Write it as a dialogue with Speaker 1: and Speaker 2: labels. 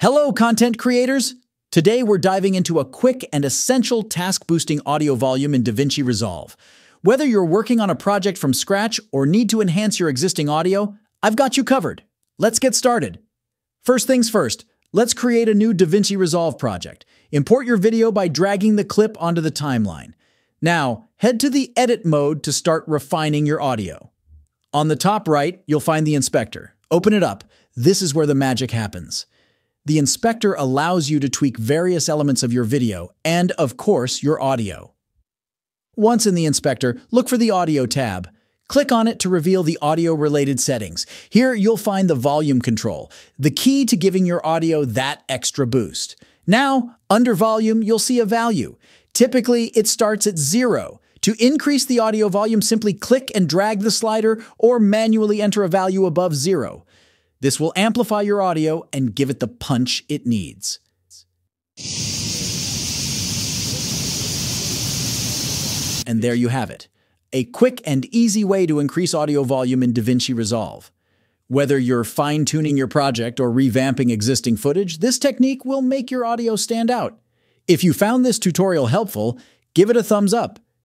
Speaker 1: Hello, content creators! Today we're diving into a quick and essential task boosting audio volume in DaVinci Resolve. Whether you're working on a project from scratch or need to enhance your existing audio, I've got you covered. Let's get started. First things first, let's create a new DaVinci Resolve project. Import your video by dragging the clip onto the timeline. Now, head to the Edit mode to start refining your audio. On the top right, you'll find the inspector. Open it up. This is where the magic happens. The inspector allows you to tweak various elements of your video and, of course, your audio. Once in the inspector, look for the Audio tab. Click on it to reveal the audio-related settings. Here, you'll find the volume control, the key to giving your audio that extra boost. Now, under volume, you'll see a value. Typically, it starts at zero. To increase the audio volume, simply click and drag the slider or manually enter a value above zero. This will amplify your audio and give it the punch it needs. And there you have it. A quick and easy way to increase audio volume in DaVinci Resolve. Whether you're fine-tuning your project or revamping existing footage, this technique will make your audio stand out. If you found this tutorial helpful, give it a thumbs up